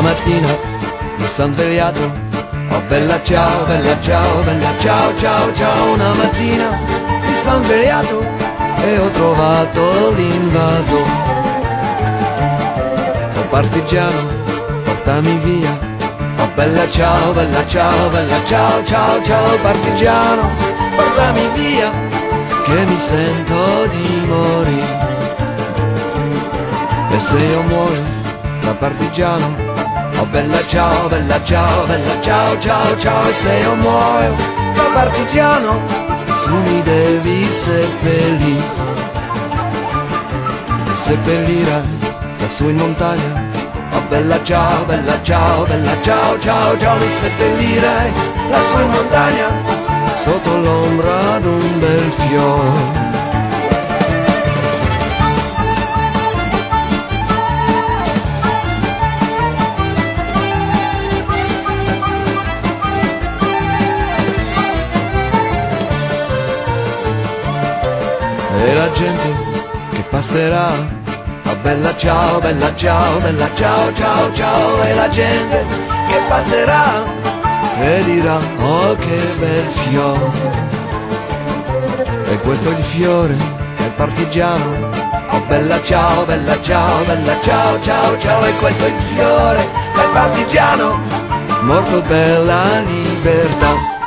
mattina mi son svegliato Oh bella ciao, bella ciao, bella ciao, ciao, ciao. Una mattina mi son svegliato e ho trovato l'invaso. Oh partigiano, portami via. Oh bella ciao, bella ciao, bella ciao, ciao, ciao partigiano Portami via che mi sento di morire. E se io muoio da partigiano Oh bella ciao, bella ciao, bella ciao, ciao, ciao E se io muoio da partigiano Tu mi devi seppellire. E seppellirai lassù in montagna. Oh bella ciao, bella ciao, bella ciao, ciao, ciao Mi seppellirai lassù in montagna Sotto l'ombra d'un bel fiore e la gente che passerà. Oh bella ciao, bella ciao, bella ciao, ciao, ciao. E la gente che passerà e dirà Oh che bel fiore. E questo è il fiore del partigiano. Oh bella ciao, bella ciao, bella ciao, ciao, ciao. E questo è il fiore del partigiano. Morto per la libertà